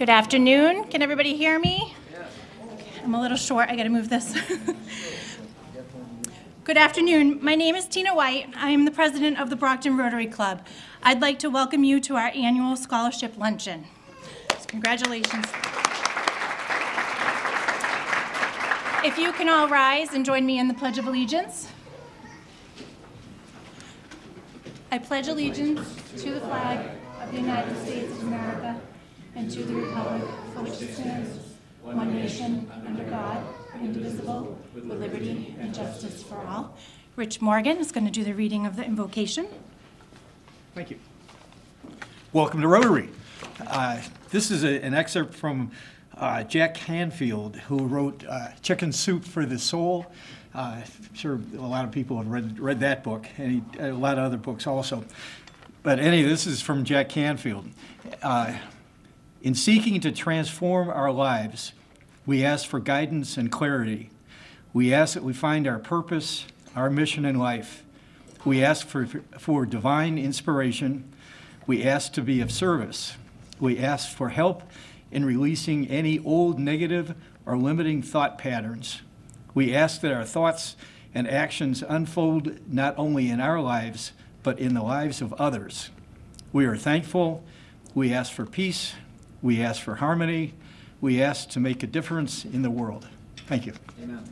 Good afternoon. Can everybody hear me? I'm a little short. I got to move this. Good afternoon. My name is Tina White. I am the president of the Brockton Rotary Club. I'd like to welcome you to our annual scholarship luncheon. Congratulations. If you can all rise and join me in the Pledge of Allegiance. I pledge allegiance to the flag of the United States of America and to the republic for which it stands, one nation, under God, indivisible, with liberty and justice for all. Rich Morgan is going to do the reading of the invocation. Thank you. Welcome to Rotary. Uh, This is a- an excerpt from uh, Jack Canfield, who wrote uh, Chicken Soup for the Soul. Uh, I'm sure a lot of people have read, read that book, and he- a lot of other books also. But anyway, this is from Jack Canfield. In seeking to transform our lives, we ask for guidance and clarity. We ask that we find our purpose, our mission in life. We ask for, for divine inspiration. We ask to be of service. We ask for help in releasing any old negative or limiting thought patterns. We ask that our thoughts and actions unfold not only in our lives, but in the lives of others. We are thankful. We ask for peace. We ask for harmony. We ask to make a difference in the world. Thank you. Amen.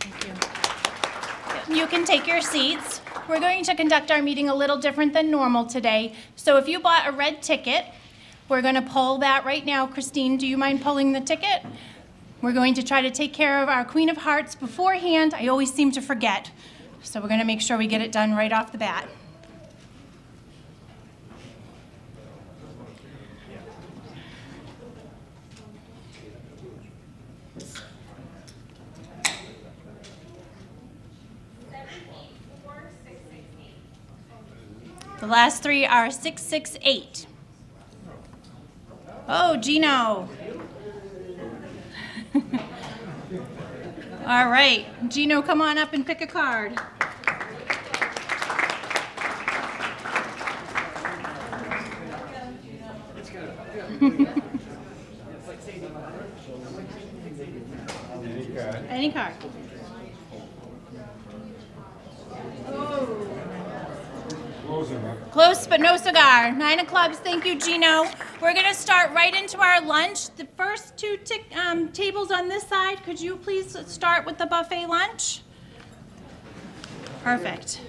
Thank You can take your seats. We're going to conduct our meeting a little different than normal today. So if you bought a red ticket, we're going to pull that right now. Christine, do you mind pulling the ticket? We're going to try to take care of our Queen of Hearts beforehand. I always seem to forget. So we're going to make sure we get it done right off the bat. The last three are 668. Oh, Gino. All right, Gino, come on up and pick a card. Any card. Close but no cigar. Nine of clubs. Thank you, Gino. We're going to start right into our lunch. The first two um, tables on this side, could you please start with the buffet lunch? Perfect.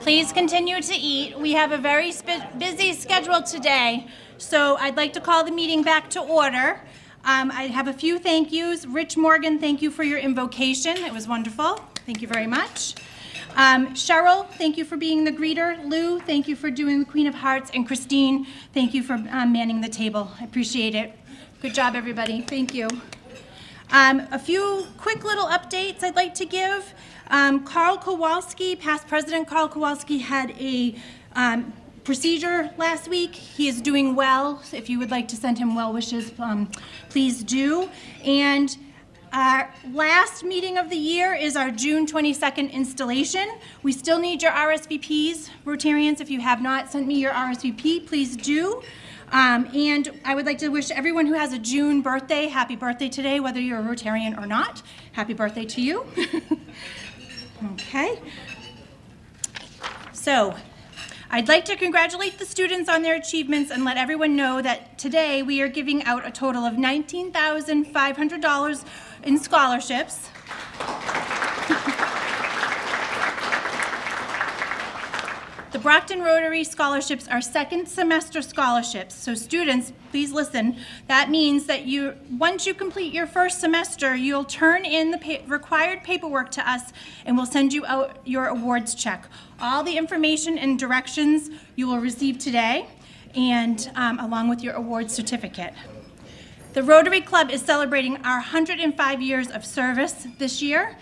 Please continue to eat. We have a very busy schedule today, so I'd like to call the meeting back to order. Um, I have a few thank yous. Rich Morgan, thank you for your invocation. It was wonderful. Thank you very much. Um, Cheryl, thank you for being the greeter. Lou, thank you for doing the Queen of Hearts. And Christine, thank you for um, manning the table. I appreciate it. Good job, everybody. Thank you. Um, a few quick little updates I'd like to give. Um, Carl Kowalski, past president Carl Kowalski, had a um, procedure last week. He is doing well. If you would like to send him well wishes, um, please do. And our last meeting of the year is our June 22nd installation. We still need your RSVPs, Rotarians. If you have not sent me your RSVP, please do. Um, and I would like to wish everyone who has a June birthday happy birthday today, whether you're a Rotarian or not. Happy birthday to you. okay. So, I'd like to congratulate the students on their achievements and let everyone know that today we are giving out a total of $19,500 in scholarships. The Brockton Rotary scholarships are second semester scholarships. So students, please listen. That means that you, once you complete your first semester, you'll turn in the pa- required paperwork to us and we'll send you out your awards check. All the information and directions you will receive today and um, along with your award certificate. The Rotary Club is celebrating our 105 years of service this year.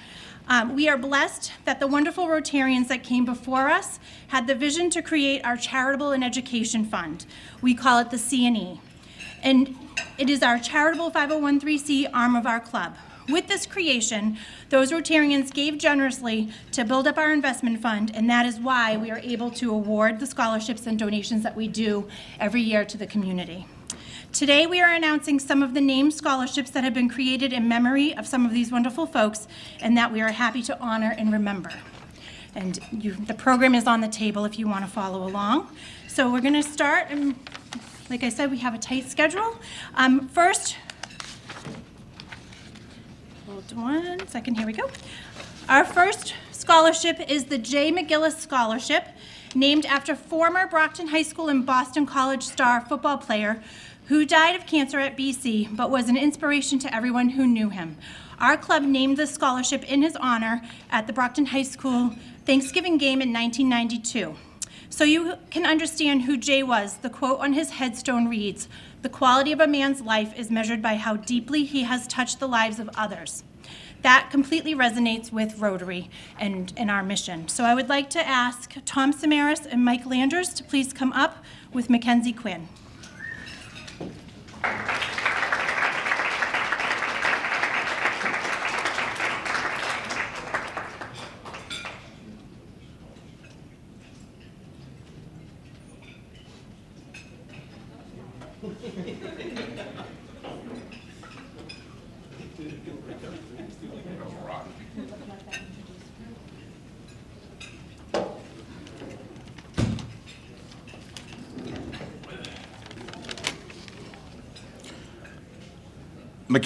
Um, we are blessed that the wonderful Rotarians that came before us had the vision to create our charitable and education fund. We call it the C&E. And it is our charitable 501c arm of our club. With this creation, those Rotarians gave generously to build up our investment fund, and that is why we are able to award the scholarships and donations that we do every year to the community. Today, we are announcing some of the named scholarships that have been created in memory of some of these wonderful folks and that we are happy to honor and remember. And you, the program is on the table if you want to follow along. So we're going to start, and like I said, we have a tight schedule. Um, First, hold one second, here we go. Our first scholarship is the J. McGillis Scholarship, named after former Brockton High School and Boston College star football player who died of cancer at BC, but was an inspiration to everyone who knew him. Our club named the scholarship in his honor at the Brockton High School Thanksgiving game in 1992. So you can understand who Jay was. The quote on his headstone reads, "The quality of a man's life is measured by how deeply he has touched the lives of others." That completely resonates with Rotary and, and our mission. So I would like to ask Tom Samaras and Mike Landers to please come up with Mackenzie Quinn.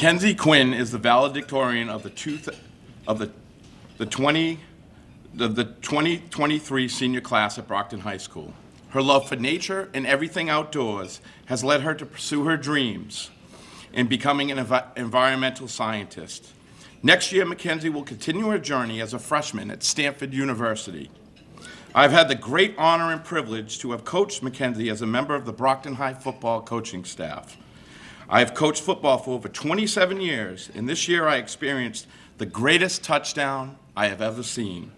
Mackenzie Quinn is the valedictorian of the two, of the, the 20, the, the 2023 senior class at Brockton High School. Her love for nature and everything outdoors has led her to pursue her dreams in becoming an envi- environmental scientist. Next year, Mackenzie will continue her journey as a freshman at Stanford University. I've had the great honor and privilege to have coached Mackenzie as a member of the Brockton High football coaching staff. I have coached football for over 27 years, and this year I experienced the greatest touchdown I have ever seen.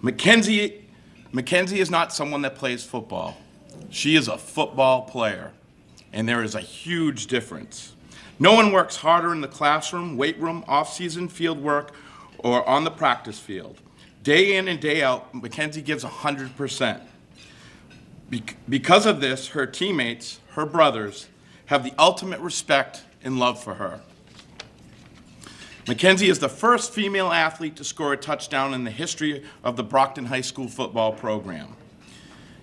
Mackenzie, Mackenzie is not someone that plays football. She is a football player, and there is a huge difference. No one works harder in the classroom, weight room, off-season field work, or on the practice field. Day in and day out, Mackenzie gives 100%. Bec- because of this, her teammates, her brothers, have the ultimate respect and love for her. Mackenzie is the first female athlete to score a touchdown in the history of the Brockton High School football program.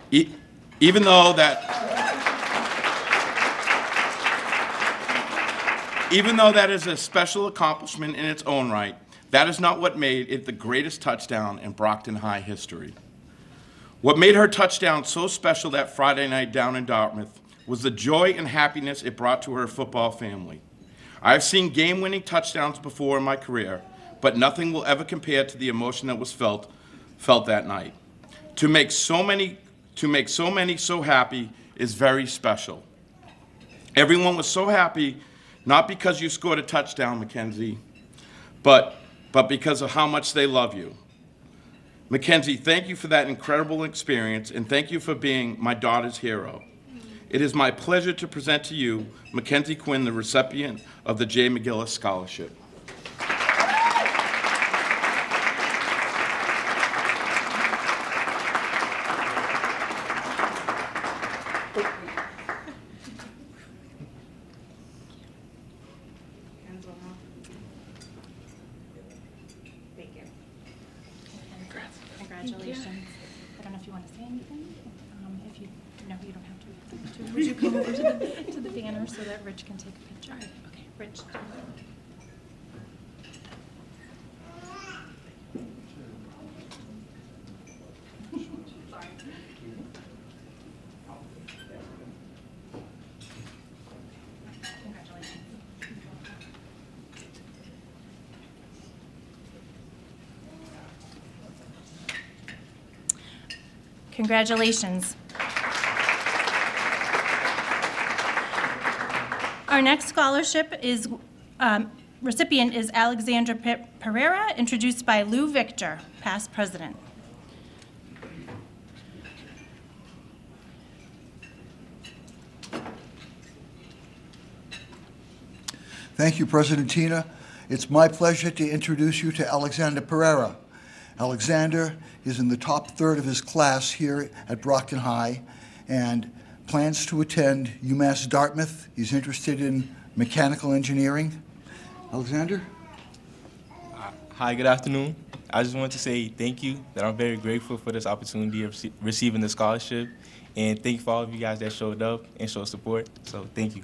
E- even though that even though that is a special accomplishment in its own right, that is not what made it the greatest touchdown in Brockton High history. What made her touchdown so special that Friday night down in Dartmouth was the joy and happiness it brought to her football family. I've seen game winning touchdowns before in my career, but nothing will ever compare to the emotion that was felt, felt that night. To make so many to make so many so happy is very special. Everyone was so happy, not because you scored a touchdown, Mackenzie, but, but because of how much they love you. Mackenzie, thank you for that incredible experience, and thank you for being my daughter's hero. It is my pleasure to present to you Mackenzie Quinn, the recipient of the J. McGillis Scholarship. Thank you. Congratulations. I don't know if you want to say anything. Um, If you, no, you don't have to. To- Would you come over to the, to the banner so that Rich can take a picture? Okay, Rich. Congratulations. Congratulations. Our next scholarship is, um, recipient is Alexandra Pe- Pereira, introduced by Lou Victor, past president. Thank you, President Tina. It's my pleasure to introduce you to Alexander Pereira. Alexander is in the top third of his class here at Brockton High and plans to attend UMass Dartmouth. He's interested in mechanical engineering. Alexander? Uh, hi, good afternoon. I just want to say thank you, that I'm very grateful for this opportunity of rece- receiving the scholarship, and thank you for all of you guys that showed up and showed support. So thank you.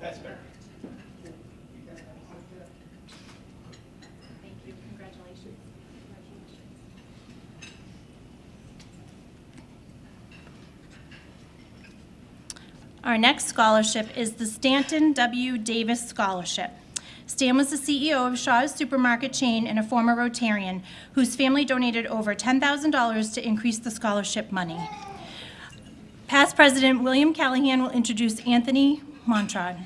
That's better. Thank you. Congratulations. Our next scholarship is the Stanton W. Davis Scholarship. Stan was the CEO of Shaw's Supermarket chain and a former Rotarian, whose family donated over $10,000 to increase the scholarship money. Past President William Callahan will introduce Anthony Montrod.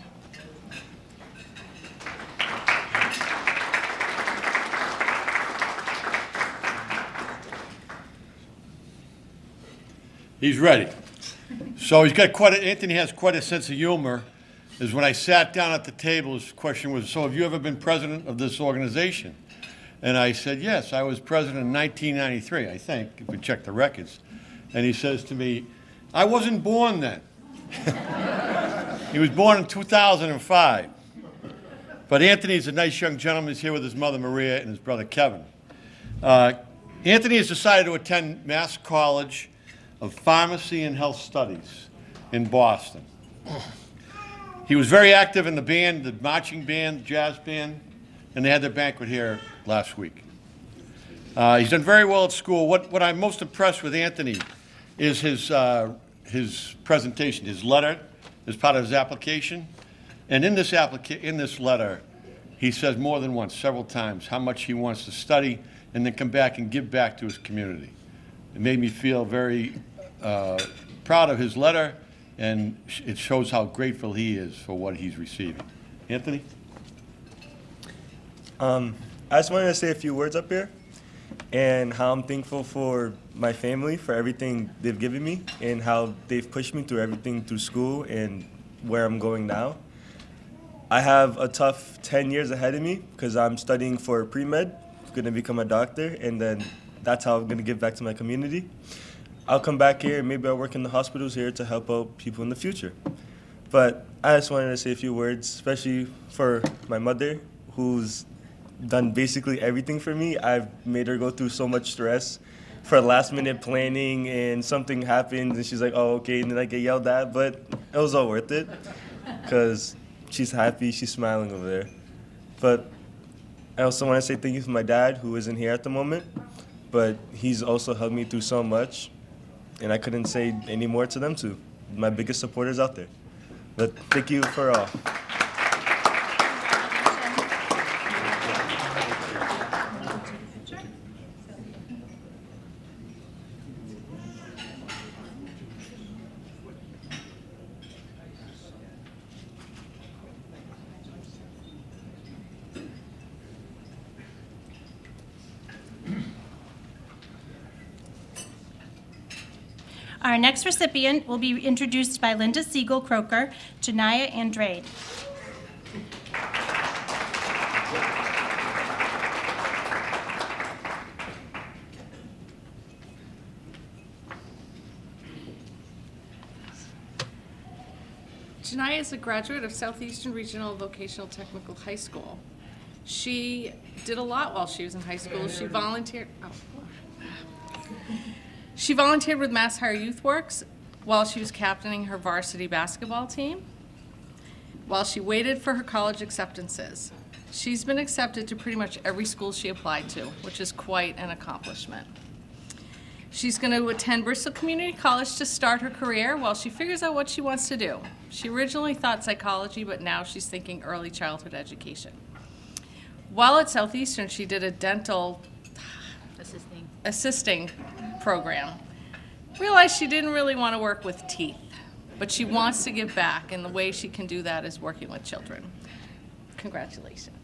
He's ready. So he's got quite a, Anthony has quite a sense of humor. Is when I sat down at the table, his question was, So have you ever been president of this organization? And I said, Yes, I was president in 1993, I think, if we check the records. And he says to me, I wasn't born then. he was born in 2005. But Anthony's a nice young gentleman. He's here with his mother Maria and his brother Kevin. Uh, Anthony has decided to attend Mass College of Pharmacy and Health Studies in Boston. He was very active in the band, the marching band, the jazz band, and they had their banquet here last week. Uh, he's done very well at school. What, what I'm most impressed with Anthony is his, uh, his presentation, his letter as part of his application. And in this, applica- in this letter, he says more than once, several times, how much he wants to study and then come back and give back to his community. It made me feel very uh, proud of his letter, and it shows how grateful he is for what he's receiving. Anthony? Um, I just wanted to say a few words up here and how I'm thankful for my family for everything they've given me and how they've pushed me through everything through school and where I'm going now. I have a tough 10 years ahead of me because I'm studying for pre med, going to become a doctor, and then that's how I'm going to give back to my community. I'll come back here and maybe I'll work in the hospitals here to help out people in the future. But I just wanted to say a few words, especially for my mother, who's done basically everything for me. I've made her go through so much stress for last minute planning, and something happens, and she's like, "Oh, okay," and then I get yelled at, but it was all worth it because she's happy, she's smiling over there. But I also want to say thank you to my dad, who isn't here at the moment, but he's also helped me through so much, and I couldn't say any more to them too. My biggest supporters out there. But thank you for all. Our next recipient will be introduced by Linda Siegel Croker, Janaya Andrade. Janaya is a graduate of Southeastern Regional Vocational Technical High School. She did a lot while she was in high school. She volunteered. Oh. She volunteered with MassHire Youth Works while she was captaining her varsity basketball team. While she waited for her college acceptances, she's been accepted to pretty much every school she applied to, which is quite an accomplishment. She's going to attend Bristol Community College to start her career while she figures out what she wants to do. She originally thought psychology, but now she's thinking early childhood education. While at Southeastern, she did a dental assisting. assisting program. Realized she didn't really want to work with teeth, but she wants to give back, and the way she can do that is working with children. Congratulations.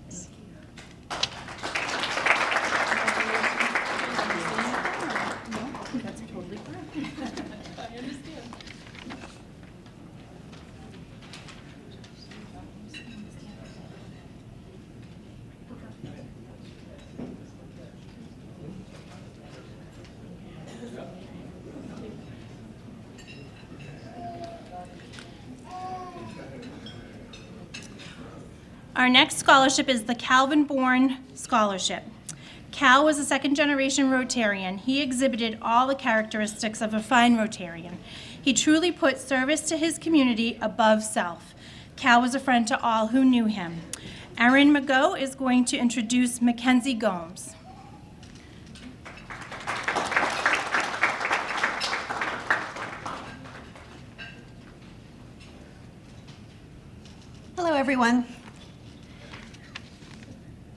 Our next scholarship is the Calvin Bourne Scholarship. Cal was a second-generation Rotarian. He exhibited all the characteristics of a fine Rotarian. He truly put service to his community above self. Cal was a friend to all who knew him. Erin McGo is going to introduce Mackenzie Gomes. Hello, everyone.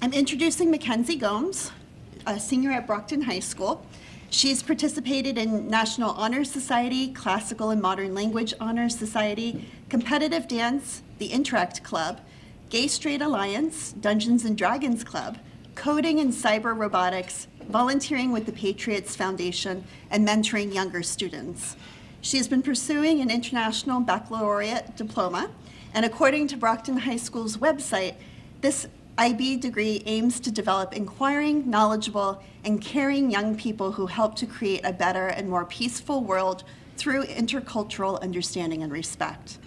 I'm introducing Mackenzie Gomes, a senior at Brockton High School. She's participated in National Honor Society, Classical and Modern Language Honor Society, competitive dance, the Interact Club, Gay Straight Alliance, Dungeons and Dragons Club, coding and cyber robotics, volunteering with the Patriots Foundation, and mentoring younger students. She has been pursuing an international baccalaureate diploma, and according to Brockton High School's website, this IB degree aims to develop inquiring, knowledgeable, and caring young people who help to create a better and more peaceful world through intercultural understanding and respect.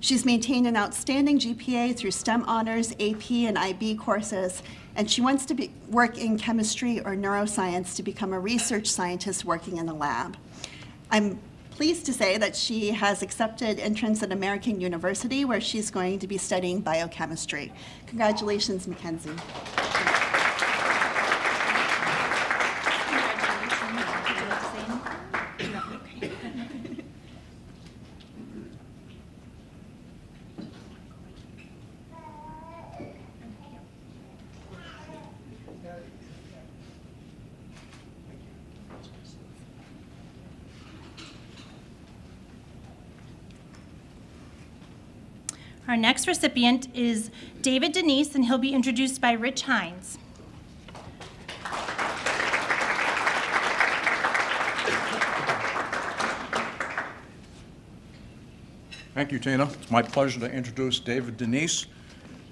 She's maintained an outstanding GPA through STEM honors, AP, and IB courses, and she wants to be, work in chemistry or neuroscience to become a research scientist working in a lab. I'm pleased to say that she has accepted entrance at American University, where she's going to be studying biochemistry. Congratulations, Mackenzie. Our recipient is David Denise, and he'll be introduced by Rich Hines. Thank you, Tina. It's my pleasure to introduce David Denise.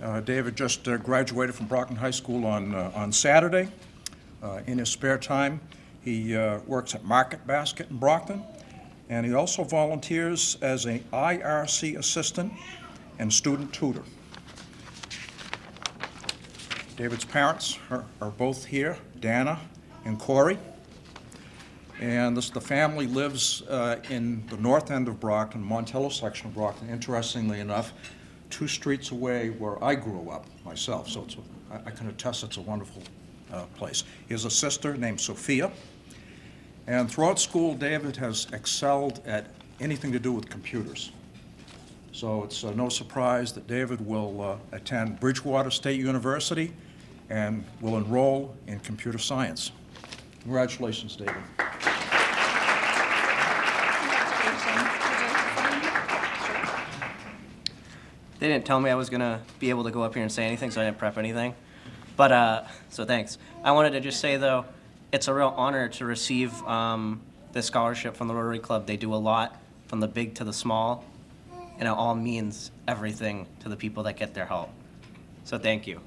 Uh, David just uh, graduated from Brockton High School on, uh, on Saturday. Uh, in his spare time, he uh, works at Market Basket in Brockton, and he also volunteers as an IRC assistant and student tutor. David's parents are, are both here, Dana and Corey. And this, the family lives uh, in the north end of Brockton, Montello section of Brockton, interestingly enough, two streets away where I grew up myself. So it's, a- I I can attest it's a wonderful uh, place. He has a sister named Sophia. And throughout school, David has excelled at anything to do with computers. So it's uh, no surprise that David will uh, attend Bridgewater State University and will enroll in computer science. Congratulations, David. They didn't tell me I was gonna be able to go up here and say anything, so I didn't prep anything. But uh, so thanks. I wanted to just say though, it's a real honor to receive um, this scholarship from the Rotary Club. They do a lot, from the big to the small, and it all means everything to the people that get their help. So thank you.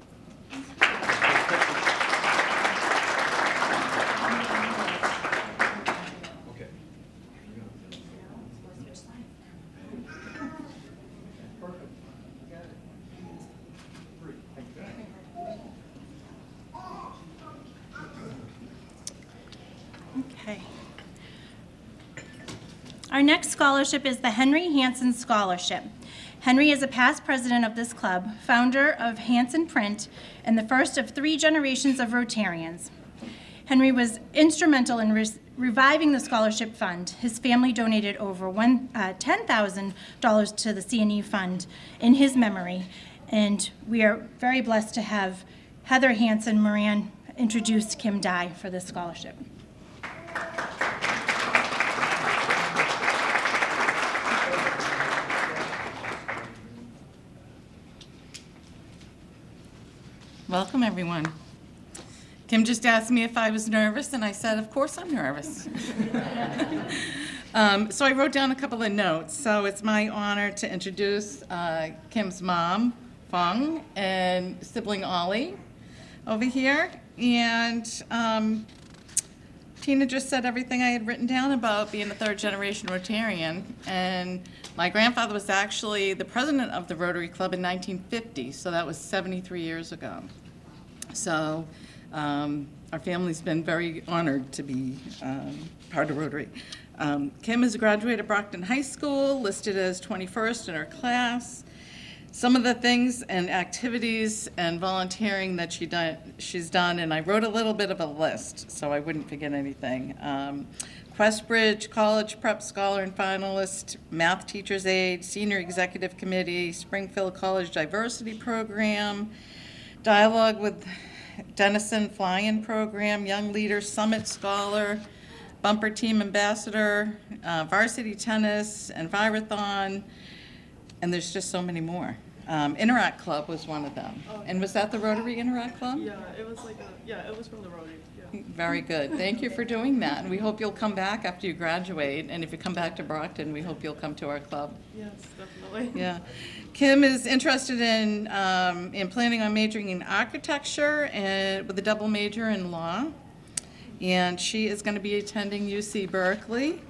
Okay. Our next scholarship is the Henry Hansen Scholarship. Henry is a past president of this club, founder of Hansen Print, and the first of three generations of Rotarians. Henry was instrumental in re- reviving the scholarship fund. His family donated over uh, $10,000 to the C&E fund in his memory, and we are very blessed to have Heather Hansen Moran introduce Kim Dye for this scholarship. Welcome, everyone. Kim just asked me if I was nervous, and I said, of course I'm nervous. Um, So I wrote down a couple of notes. So it's my honor to introduce uh, Kim's mom, Fung, and sibling Ollie over here. And um, Tina just said everything I had written down about being a third-generation Rotarian. And my grandfather was actually the president of the Rotary Club in 1950, so that was 73 years ago. So um, our family's been very honored to be um, part of Rotary. Um, Kim is a graduate of Brockton High School, listed as 21st in her class. Some of the things and activities and volunteering that she done, she's done, and I wrote a little bit of a list, so I wouldn't forget anything. Um, Questbridge College Prep Scholar and Finalist, Math Teacher's Aid, Senior Executive Committee, Springfield College Diversity Program, Dialogue with Denison Fly-In Program, Young Leader Summit Scholar, Bumper Team Ambassador, uh, Varsity Tennis, Envirothon, and there's just so many more. Um, Interact Club was one of them. And was that the Rotary Interact Club? Yeah, it was like a, yeah, it was from the Rotary. Very good. Thank you for doing that. And we hope you'll come back after you graduate. And if you come back to Brockton, we hope you'll come to our club. Yes, definitely. Yeah. Kim is interested in, um, in planning on majoring in architecture and with a double major in law. And she is going to be attending UC Berkeley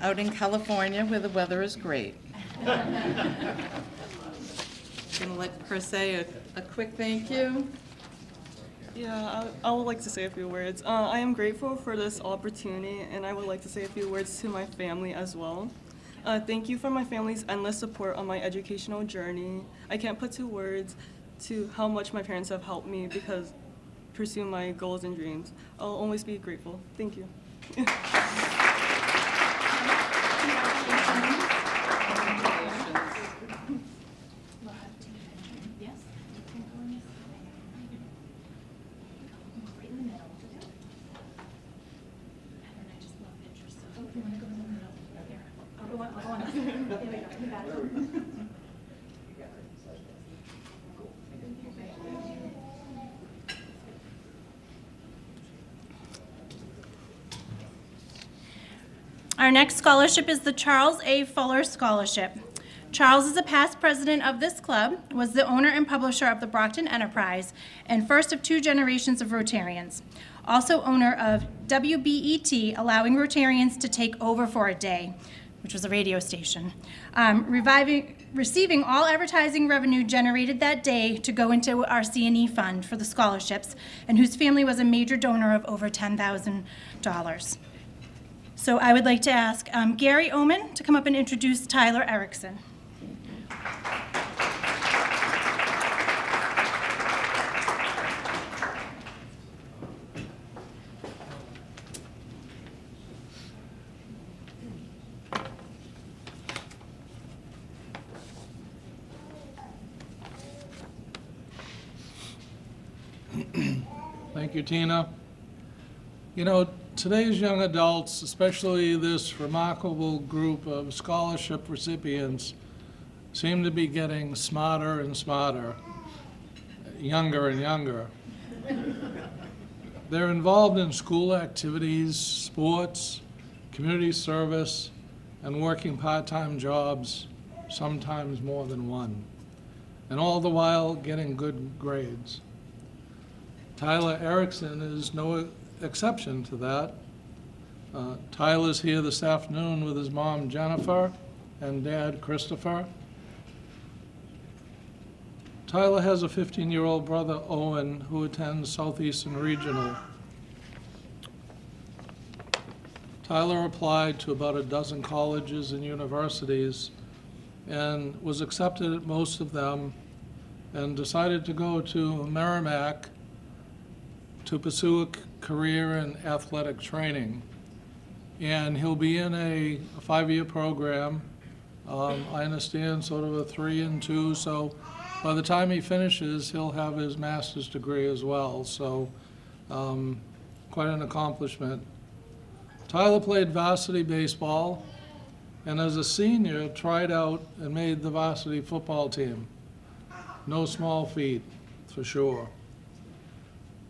out in California where the weather is great. I'm Going to let her say a, a quick thank you. Yeah, I, I would like to say a few words. Uh, I am grateful for this opportunity, and I would like to say a few words to my family as well. Uh, thank you for my family's endless support on my educational journey. I can't put two words to how much my parents have helped me because pursue my goals and dreams. I'll always be grateful. Thank you. Our next scholarship is the Charles A. Fuller Scholarship. Charles is a past president of this club, was the owner and publisher of the Brockton Enterprise, and first of two generations of Rotarians. Also owner of WBET, allowing Rotarians to take over for a day, which was a radio station. Um, reviving, receiving all advertising revenue generated that day to go into our C&E fund for the scholarships, and whose family was a major donor of over $10,000. So I would like to ask um, Gary Oman to come up and introduce Tyler Erickson. Thank you, Tina. You know, today's young adults, especially this remarkable group of scholarship recipients, seem to be getting smarter and smarter, younger and younger. They're involved in school activities, sports, community service, and working part-time jobs, sometimes more than one, and all the while getting good grades. Tyler Erickson is no exception to that. Uh, Tyler's here this afternoon with his mom Jennifer and dad Christopher. Tyler has a 15-year-old brother Owen who attends Southeastern Regional. Tyler applied to about a dozen colleges and universities and was accepted at most of them and decided to go to Merrimack to pursue a career in athletic training. And he'll be in a a five-year program. Um, I understand sort of a three and two, so by the time he finishes, he'll have his master's degree as well. So um, quite an accomplishment. Tyler played varsity baseball, and as a senior, tried out and made the varsity football team. No small feat, for sure.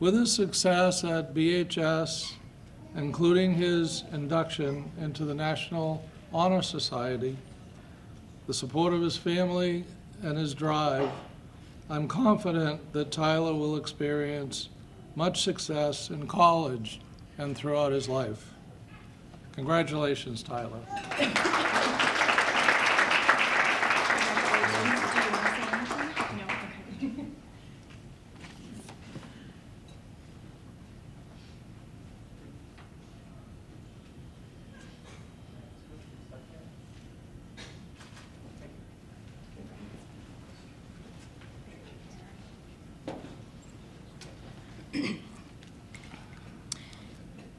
With his success at BHS, including his induction into the National Honor Society, the support of his family, and his drive, I'm confident that Tyler will experience much success in college and throughout his life. Congratulations, Tyler.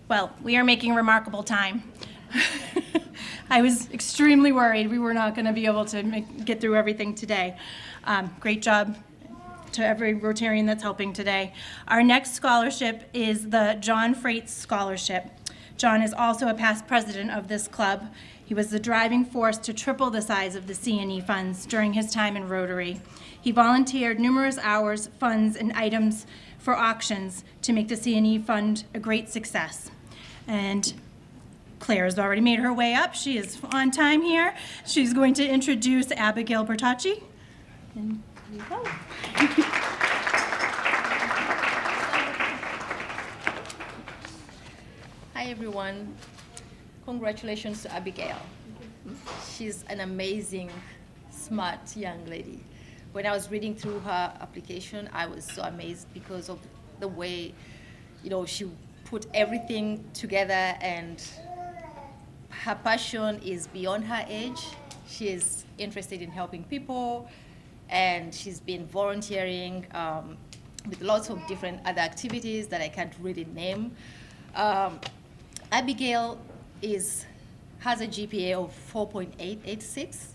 Well, we are making remarkable time. I was extremely worried we were not going to be able to make, get through everything today. Um, great job to every Rotarian that's helping today. Our next scholarship is the John Freites Scholarship. John is also a past president of this club. He was the driving force to triple the size of the C&E funds during his time in Rotary. He volunteered numerous hours, funds, and items for auctions to make the C&E fund a great success. And Claire has already made her way up. She is on time here. She's going to introduce Abigail Bertacci. And you go. Hi, everyone. Congratulations to Abigail. She's an amazing, smart young lady. When I was reading through her application, I was so amazed because of the way, you know, she put everything together and her passion is beyond her age. She is interested in helping people and she's been volunteering um, with lots of different other activities that I can't really name. Um, Abigail is, has a GPA of 4.886.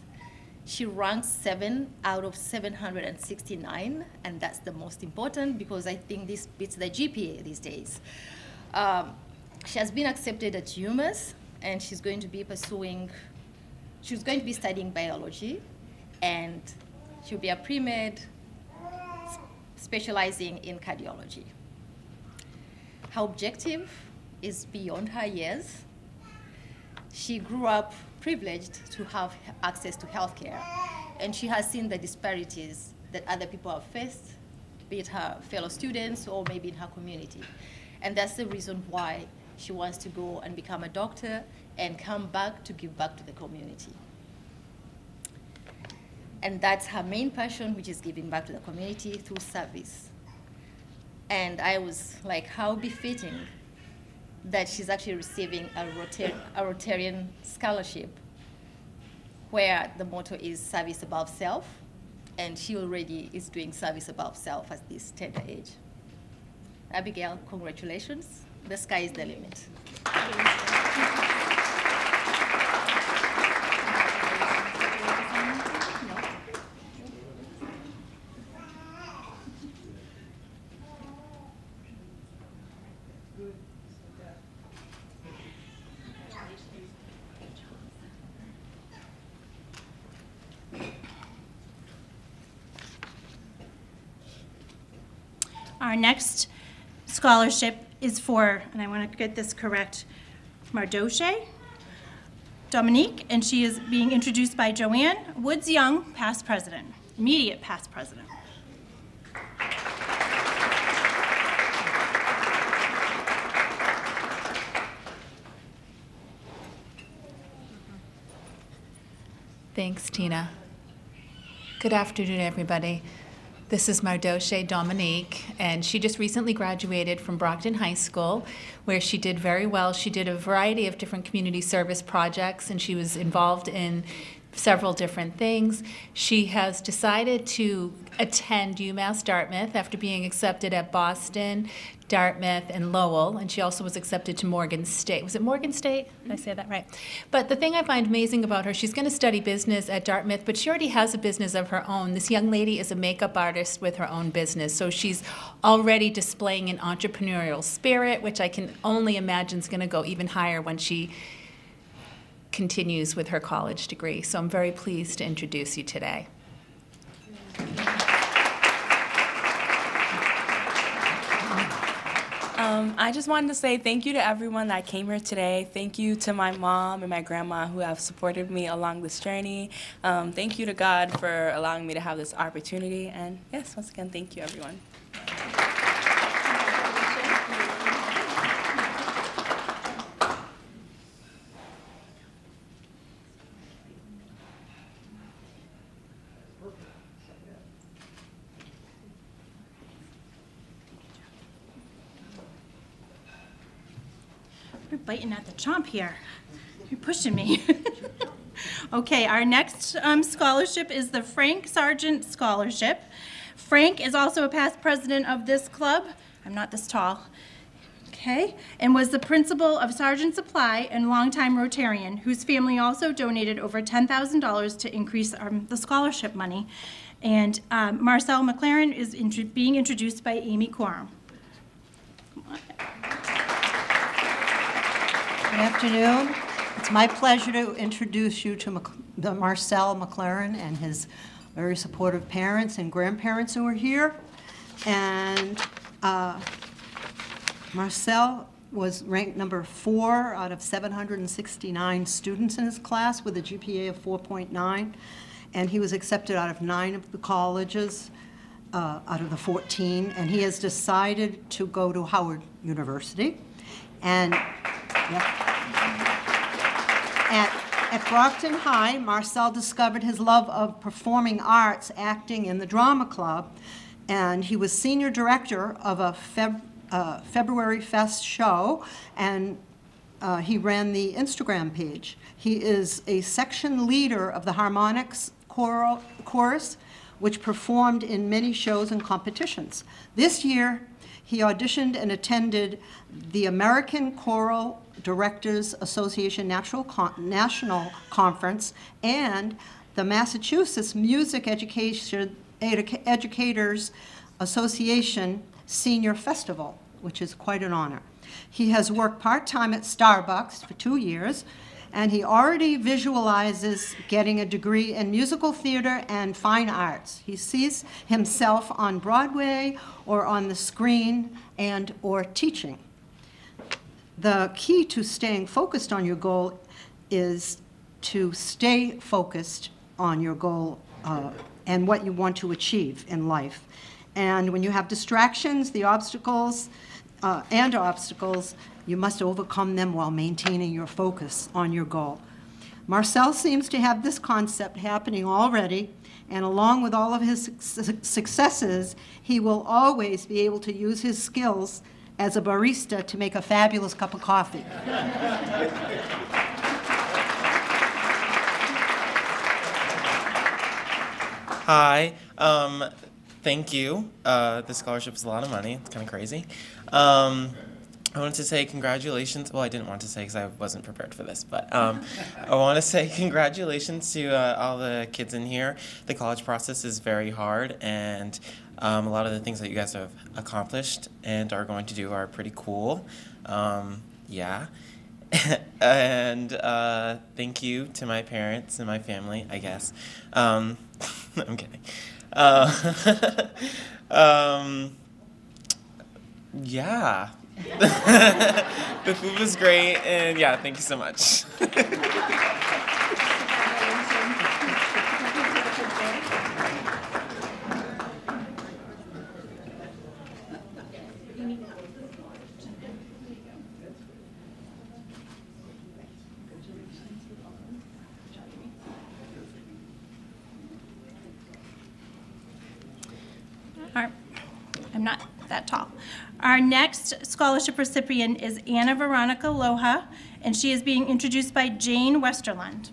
She ranks seven out of 769, and that's the most important because I think this beats the GPA these days. Um, she has been accepted at UMass, and she's going to be pursuing, she's going to be studying biology, and she'll be a pre-med specializing in cardiology. Her objective is beyond her years. She grew up privileged to have access to healthcare, and she has seen the disparities that other people have faced, be it her fellow students or maybe in her community. And that's the reason why she wants to go and become a doctor and come back to give back to the community. And that's her main passion, which is giving back to the community through service. And I was like, how befitting that she's actually receiving a, a Rotarian scholarship where the motto is service above self, and she already is doing service above self at this tender age. Abigail, congratulations. The sky is the limit. Our next scholarship is for, and I want to get this correct, Mardoche Dominique, and she is being introduced by Joanne Woods Young, past president, immediate past president. Thanks, Tina. Good afternoon, everybody. This is Mardoche Dominique, and she just recently graduated from Brockton High School, where she did very well. She did a variety of different community service projects, and she was involved in several different things. She has decided to attend UMass Dartmouth after being accepted at Boston, Dartmouth, and Lowell, and she also was accepted to Morgan State. Was it Morgan State? Did I say that right? But the thing I find amazing about her, she's going to study business at Dartmouth, but she already has a business of her own. This young lady is a makeup artist with her own business, so she's already displaying an entrepreneurial spirit, which I can only imagine is going to go even higher when she continues with her college degree. So I'm very pleased to introduce you today. Um, I just wanted to say thank you to everyone that came here today. Thank you to my mom and my grandma who have supported me along this journey. Um, thank you to God for allowing me to have this opportunity. And yes, once again, thank you, everyone. Biting at the chomp here. You're pushing me. okay, our next um, scholarship is the Frank Sargent Scholarship. Frank is also a past president of this club. I'm not this tall. Okay, and was the principal of Sargent Supply and longtime Rotarian, whose family also donated over $10,000 to increase um, the scholarship money. And um, Marcel McLaren is intro- being introduced by Amy Coram. Good afternoon. It's my pleasure to introduce you to the Marcel McLaren and his very supportive parents and grandparents who are here. And uh, Marcel was ranked number four out of 769 students in his class with a GPA of 4.9. And he was accepted out of nine of the colleges uh, out of the 14. And he has decided to go to Howard University. And at, at Brockton High, Marcel discovered his love of performing arts, acting in the drama club, and he was senior director of a Feb, uh, February Fest show, and uh, he ran the Instagram page. He is a section leader of the Harmonics Choral, Chorus, which performed in many shows and competitions. This year, he auditioned and attended the American Choral Directors Association National, Con- National Conference and the Massachusetts Music Education Educa- Educators Association Senior Festival, which is quite an honor. He has worked part-time at Starbucks for two years, and he already visualizes getting a degree in musical theater and fine arts. He sees himself on Broadway or on the screen and or teaching. The key to staying focused on your goal is to stay focused on your goal uh, and what you want to achieve in life. And when you have distractions, the obstacles, uh, and obstacles, you must overcome them while maintaining your focus on your goal. Marcel seems to have this concept happening already, and along with all of his successes, he will always be able to use his skills as a barista to make a fabulous cup of coffee. Hi. Um, thank you. Uh, the scholarship is a lot of money. It's kind of crazy. Um, I wanted to say congratulations. Well, I didn't want to say because I wasn't prepared for this, but um, I want to say congratulations to uh, all the kids in here. The college process is very hard, and um, a lot of the things that you guys have accomplished and are going to do are pretty cool. Um, yeah. and uh, thank you to my parents and my family, I guess. Um, I'm kidding. Uh, um, yeah. the food was great, and yeah, thank you so much. Our- I'm not that tall. Our next scholarship recipient is Anna Veronica Loha, and she is being introduced by Jane Westerlund.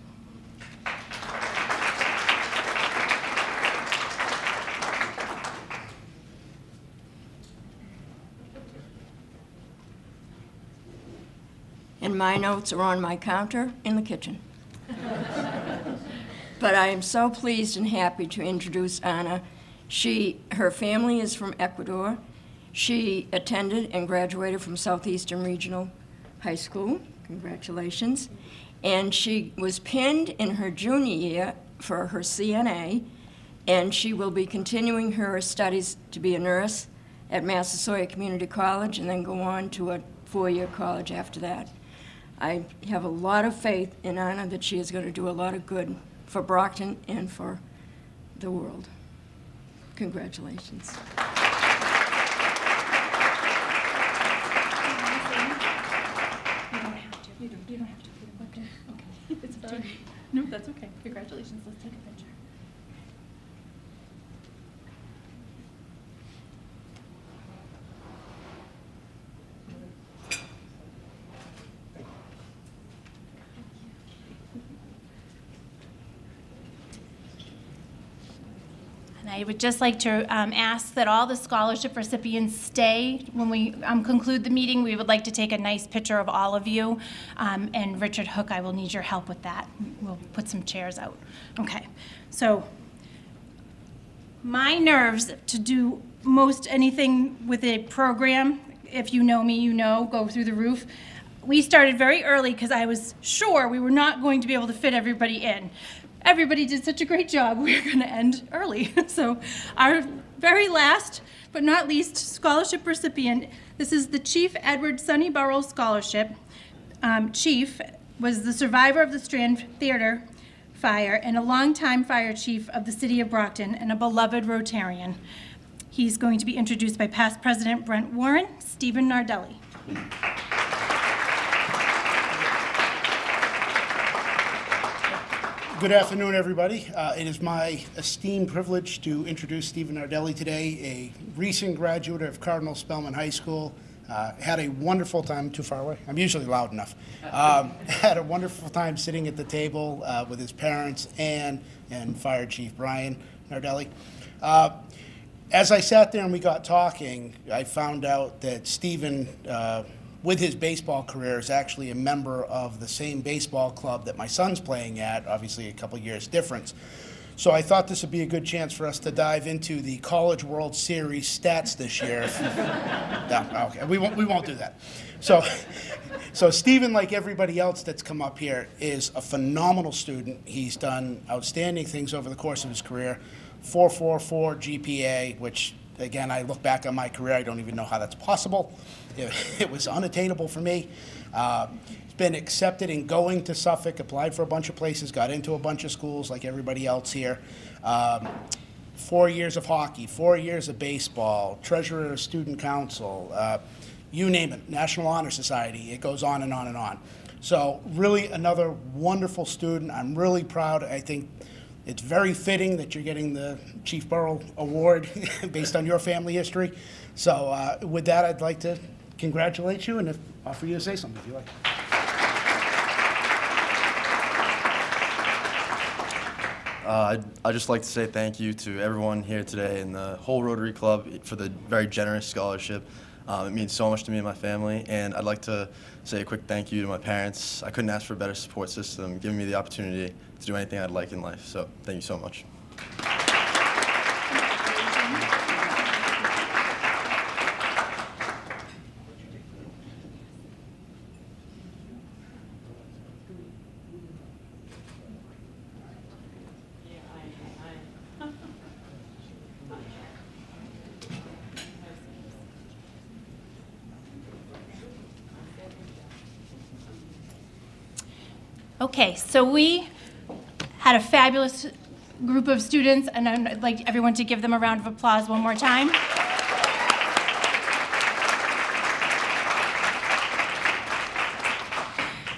and my notes are on my counter in the kitchen. but I am so pleased and happy to introduce Anna. She, her family is from Ecuador. She attended and graduated from Southeastern Regional High School. Congratulations. And she was pinned in her junior year for her CNA, and she will be continuing her studies to be a nurse at Massasoit Community College and then go on to a four-year college after that. I have a lot of faith in Anna that she is going to do a lot of good for Brockton and for the world. Congratulations. You don't, you don't have to. Okay. It's. No, that's okay. Congratulations. Let's take a picture. And I would just like to um, ask that all the scholarship recipients stay. When we um, conclude the meeting, we would like to take a nice picture of all of you. Um, And Richard Hook, I will need your help with that. We'll put some chairs out. Okay, so my nerves to do most anything with a program, if you know me, you know, go through the roof. We started very early because I was sure we were not going to be able to fit everybody in. Everybody did such a great job, we're going to end early. So our very last, but not least, scholarship recipient, this is the Chief Edward Sonny Burrell Scholarship. Um, Chief was the survivor of the Strand Theater fire and a longtime fire chief of the city of Brockton and a beloved Rotarian. He's going to be introduced by past President Brent Warren, Stephen Nardelli. Good afternoon, everybody. Uh, It is my esteemed privilege to introduce Stephen Nardelli today, a recent graduate of Cardinal Spellman High School. Uh, Had a wonderful time, too far away? I'm usually loud enough. Um, Had a wonderful time sitting at the table uh, with his parents and, and Fire Chief Brian Nardelli. Uh, As I sat there and we got talking, I found out that Stephen uh, with his baseball career, is actually a member of the same baseball club that my son's playing at, obviously a couple years difference. So I thought this would be a good chance for us to dive into the College World Series stats this year. No, okay, we won't, we won't do that. So, so Stephen, like everybody else that's come up here, is a phenomenal student. He's done outstanding things over the course of his career. 444 GPA, which again, I look back on my career, I don't even know how that's possible. It, it was unattainable for me. Uh, been accepted in going to Suffolk, applied for a bunch of places, got into a bunch of schools like everybody else here. Um, four years of hockey, four years of baseball, treasurer of student council, uh, you name it, National Honor Society, it goes on and on and on. So really another wonderful student. I'm really proud. I think it's very fitting that you're getting the Chief Burrell Award based on your family history. So uh, with that, I'd like to congratulate you and if, offer you to say something if you like. Uh, I'd, I'd just like to say thank you to everyone here today and the whole Rotary Club for the very generous scholarship. Um, it means so much to me and my family, and I'd like to say a quick thank you to my parents. I couldn't ask for a better support system, giving me the opportunity to do anything I'd like in life. So thank you so much. Okay, so we had a fabulous group of students, and I'd like everyone to give them a round of applause one more time.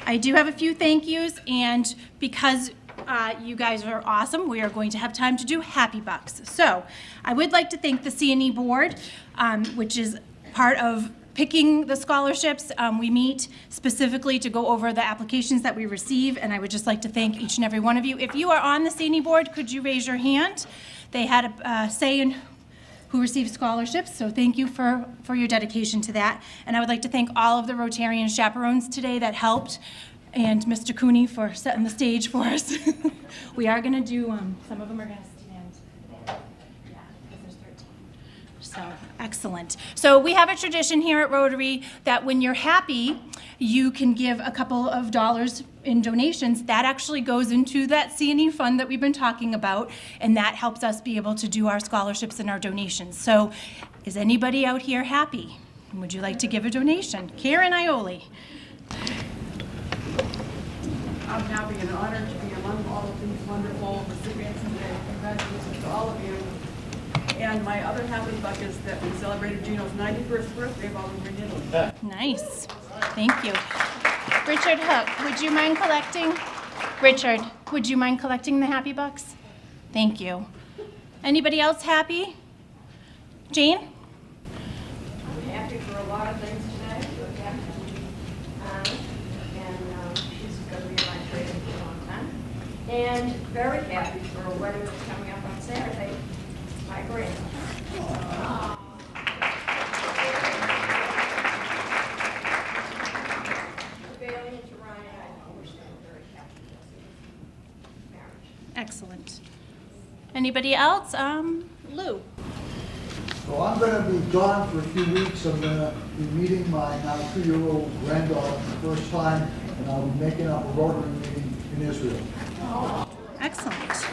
I do have a few thank yous, and because uh, you guys are awesome, we are going to have time to do happy bucks. So I would like to thank the C&E board, um, which is part of picking the scholarships. Um, we meet specifically to go over the applications that we receive, and I would just like to thank each and every one of you. If you are on the C&E board, could you raise your hand? They had a uh, say in who received scholarships, so thank you for, for your dedication to that. And I would like to thank all of the Rotarian chaperones today that helped, and Mr. Cooney for setting the stage for us. we are going to do, um, some of them are going to stand. Yeah, because there's 13. So, excellent. So we have a tradition here at Rotary that when you're happy, you can give a couple of dollars in donations. That actually goes into that C&E fund that we've been talking about, and that helps us be able to do our scholarships and our donations. So Is anybody out here happy? Would you like to give a donation? Karen Ioli. I'm happy and honored to be among all of these wonderful recipients today. Congratulations to all of you. And my other happy buck is that we celebrated Gino's 91st birthday while we were in Italy. Nice. Thank you. Richard Hook, would you mind collecting? Richard, would you mind collecting the happy bucks? Thank you. Anybody else happy? Jane? I'm happy for a lot of things today. I'm happy to be on, and um, she's going to be my training for a long time. And very happy for a wedding that's coming up on Saturday. It's my granddaughter. Bailey and to Ryan, I wish they were very happy with this marriage. Excellent. Anybody else? Um, Lou? So I'm going to be gone for a few weeks. I'm going to be meeting my now two-year-old granddaughter for the first time, and I'll be making up a Rotary meeting in Israel. Excellent.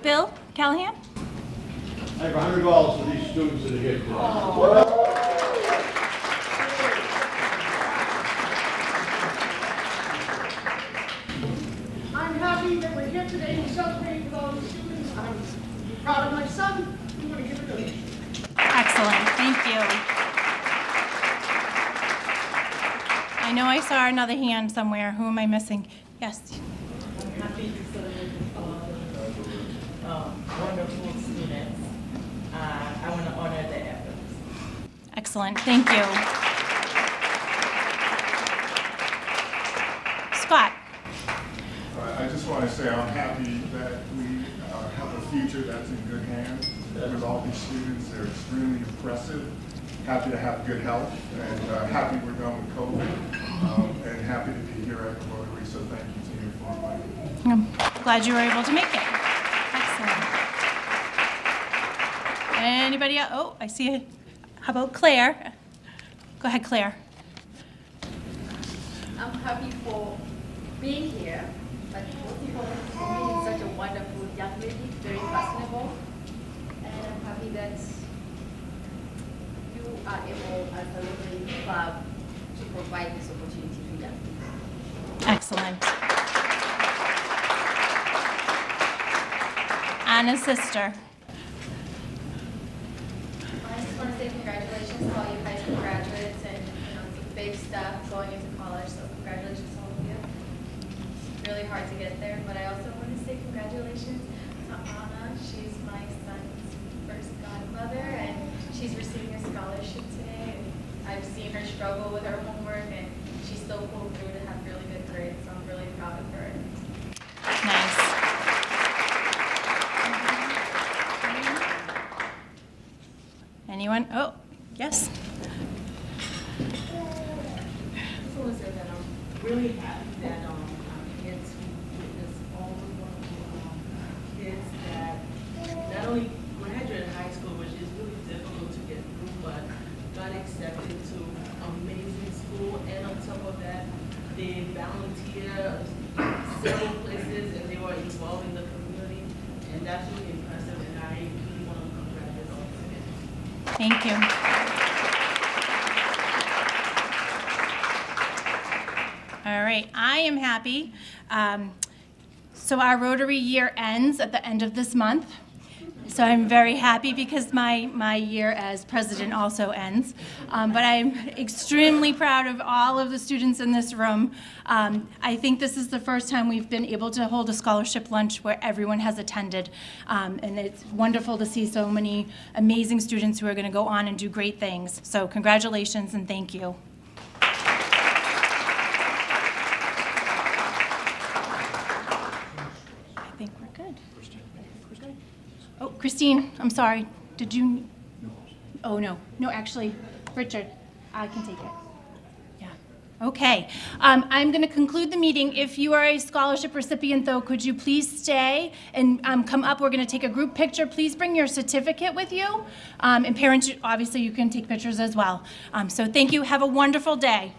Bill Callahan? I have a hundred dollars for these students that are here today. I'm happy that we're here today to celebrate with all the students. I'm proud of my son. I'm going to give a donation. Excellent, thank you. I know I saw another hand somewhere. Who am I missing? Yes. Um, wonderful students. Uh, I want to honor their efforts. Excellent, thank you. Scott? I just want to say I'm happy that we uh, have a future that's in good hands with all these students. They're extremely impressive. Happy to have good health and uh, happy we're done with COVID um, and happy to be here at the Rotary. So thank you to you for inviting me. I'm glad you were able to make it. Excellent. Anybody else? Oh, I see it. How about Claire? Go ahead, Claire. I'm happy for being here, but for meeting such a wonderful young lady, very fashionable. And I'm happy that you are able, as a Rotary Club, to provide this opportunity to young people. Excellent. Sister. I just want to say congratulations to all you high school graduates and, know, it's big stuff going into college, so congratulations to all of you. It's really hard to get there, but I also want to say congratulations to Anna. She's my son's first godmother and she's receiving a scholarship today. I've seen her struggle with her homework and she still pulled through to have really good grades, so I'm really proud of her. Nice. Anyone? Oh, yes. just want to say that I'm really happy that um, I'm here to witness all the wonderful um, kids that not only graduated high school, which is really difficult to get through, but got accepted to amazing school, and on top of that, volunteer several places, and they were involved in the community, and that's really impressive, and I really want to congratulate all of them. Thank you. All right, I am happy. Um, So our Rotary year ends at the end of this month. So I'm very happy because my, my year as president also ends. Um, But I'm extremely proud of all of the students in this room. Um, I think this is the first time we've been able to hold a scholarship lunch where everyone has attended. Um, And it's wonderful to see so many amazing students who are going to go on and do great things. So congratulations and thank you. I think we're good. We're good. Oh, Christine, I'm sorry. Did you? Oh, no. No, actually, Richard, I can take it. Yeah. Okay. Um, I'm going to conclude the meeting. If you are a scholarship recipient, though, could you please stay and um, come up? We're going to take a group picture. Please bring your certificate with you. Um, and parents, obviously, you can take pictures as well. Um, so thank you. Have a wonderful day.